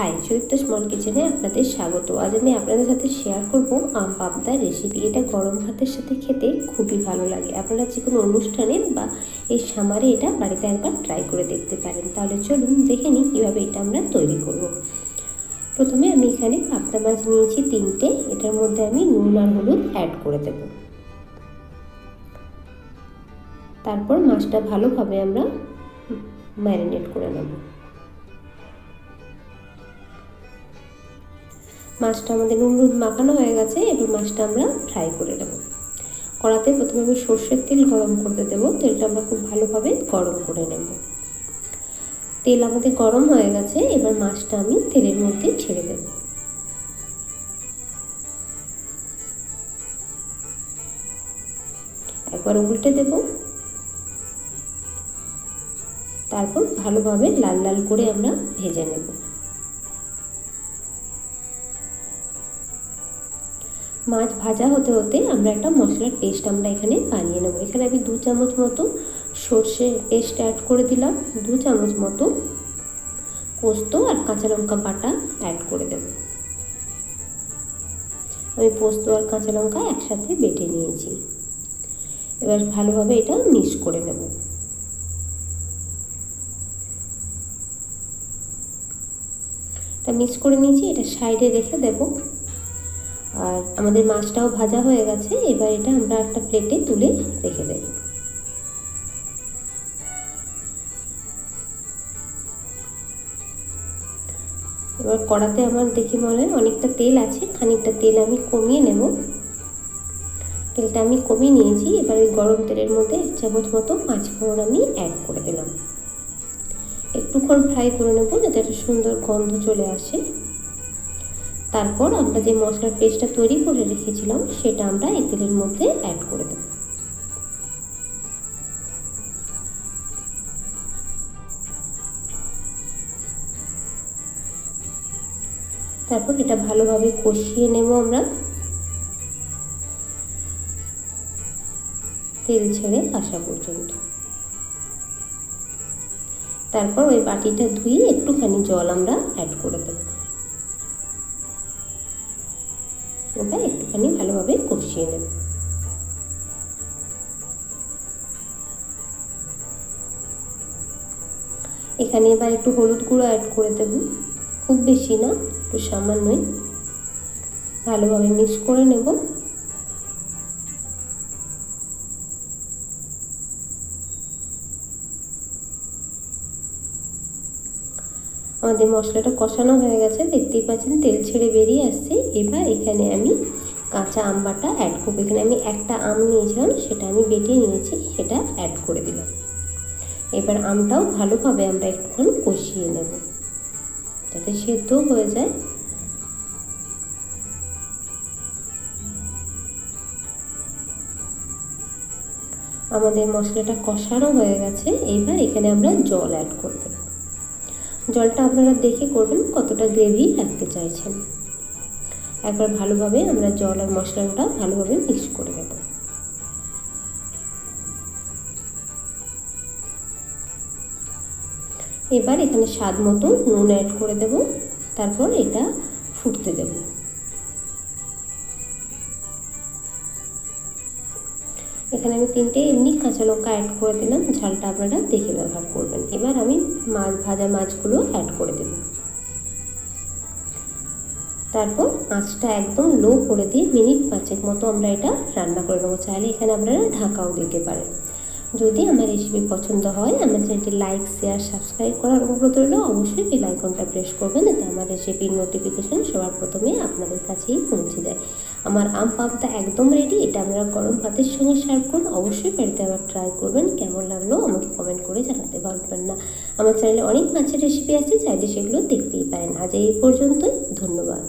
High Sudipta small কিচেনে আপনাদের স্বাগত। আজ আমি আপনাদের সাথে শেয়ার করব আম পাবদার রেসিপি এটা গরম ভাতের সাথে খেতে খুবই ভালো লাগে। আপনারা যে কোনো অনুষ্ঠানে বা এই সামারে এটা বাড়িতে একবার ট্রাই করে দেখতে পারেন। তাহলে চলুন দেখে নিই কীভাবে এটা আমরা তৈরি করব। প্রথমে আমি এখানে পাবদা মাছ নিয়েছি তিনটে। এটার মধ্যে আমি নুন আর হলুদ অ্যাড করে দেব। তারপর মাছটা ভালোভাবে আমরা ম্যারিনেট করে নেব। মাছটা আমাদের নুন হলুদ মাখানো হয়ে গেছে, এবার মাছটা আমরা ফ্রাই করে নেব। কড়াতে প্রথমে আমি সর্ষের তেল গরম করতে দেবো, তেলটা আমরা খুব ভালোভাবে গরম করে নেব। তেল আমাদের গরম হয়ে গেছে, এবার মাছটা আমি তেলের মধ্যে ছেড়ে দেব। একবার উল্টে দেব। তারপর ভালোভাবে লাল লাল করে আমরা ভেজে নেব। মাছ ভাজা হতে হতে আমরা একটা মশলার পেস্ট আমরা এখানে বানিয়ে নেব। এখানে আমি দু চামচ মতো সর্ষে পেস্ট অ্যাড করে দিলাম। দু চামচ মতো পোস্ত আর কাঁচা লঙ্কা বাটা অ্যাড করে দেব। আমি পোস্ত আর কাঁচা লঙ্কা একসাথে বেটে নিয়েছি। এবার ভালোভাবে এটা মিক্স করে নেব। এটা মিক্স করে নিয়েছি, এটা সাইডে রেখে দেবো। আর আমাদের মাছটাও ভাজা হয়ে গেছে, এবার এটা আমরা একটা প্লেটে তুলে রেখে দেব। এবার কড়াতে আমার দেখি মনে হয় অনেকটা তেল আছে, খানিকটা তেল আমি কমিয়ে নেব। তেলটা আমি কমিয়ে নিয়েছি, এবার ওই গরম তেলের মধ্যে এক চামচ মতো পাঁচ ফোড়ন আমি অ্যাড করে দিলাম। একটুক্ষণ ফ্রাই করে নেব, যাতে একটা সুন্দর গন্ধ চলে আসে। তারপর আমরা যে মশলার পেস্টটা তৈরি করে রেখেছিলাম, সেটা আমরা এই তেলের মধ্যে অ্যাড করে দেব। তারপর এটা ভালোভাবে কষিয়ে নেব আমরা। তেল ছেড়ে আসা পর্যন্ত। তারপর ওই বাটিটা ধুয়ে একটুখানি জল আমরা অ্যাড করে দেবো। ওটা একটুখানি ভালোভাবে কষিয়ে নেব। এখানে এবার একটু হলুদ গুঁড়ো অ্যাড করে দেব। খুব বেশি না, একটু সামান্যই। ভালোভাবে মিক্স করে নেব। আমাদের মশলাটা কষানো হয়ে গেছে, দেখতেই পাচ্ছেন তেল ছেড়ে বেরিয়ে আসছে। এবার এখানে আমি কাঁচা আম বাটা অ্যাড করব। এখানে আমি একটা আম নিয়েছিলাম, সেটা আমি বেটে নিয়েছি, সেটা অ্যাড করে দিলাম। এবার আমটাও ভালোভাবে আমরা একটুখানি কষিয়ে নেব, যাতে সেদ্ধ হয়ে যায়। আমাদের মশলাটা কষানো হয়ে গেছে, এবার এখানে আমরা জল অ্যাড করে দেবো জলটা আপনারা দেখে করবেন কতটা গ্রেভি রাখতে চাইছেন। একবার ভালোভাবে আমরা জল আর মশলাটা ভালোভাবে মিক্স করে দেব এবার এখানে স্বাদ মতো নুন অ্যাড করে দেব, তারপর এটা ফুটতে দেব। এখানে আমি তিনটে এমনি কাঁচা লঙ্কা অ্যাড করে দিলাম। ঝালটা আপনারা দেখে ব্যবহার করবেন। এবার আমি মাছ, ভাজা মাছগুলো অ্যাড করে দেব। তারপর মাছটা একদম লো করে দিয়ে মিনিট পাঁচেক মতো আমরা এটা রান্না করে নেব। চাইলে এখানে আপনারা ঢাকাও দিতে পারেন। যদি আমার রেসিপি পছন্দ হয়, আমার চ্যানেলটি লাইক শেয়ার সাবস্ক্রাইব করার অনুরোধ রইল। অবশ্যই বেল আইকনটা প্রেস করবেন যাতে আমার রেসিপির নোটিফিকেশান সবার প্রথমে আপনাদের কাছেই পৌঁছে যায়। আমার আম পাবদা একদম রেডি এটা আপনারা গরম ভাতের সঙ্গে সার্ভ করুন। অবশ্যই বাড়িতে আবার ট্রাই করবেন, কেমন লাগল আমাকে কমেন্ট করে জানাতে পারবেন না। আমার চ্যানেলে অনেক মাছের রেসিপি আছে, চাইলে সেগুলো দেখতেই পারেন। আজ এই পর্যন্তই, ধন্যবাদ।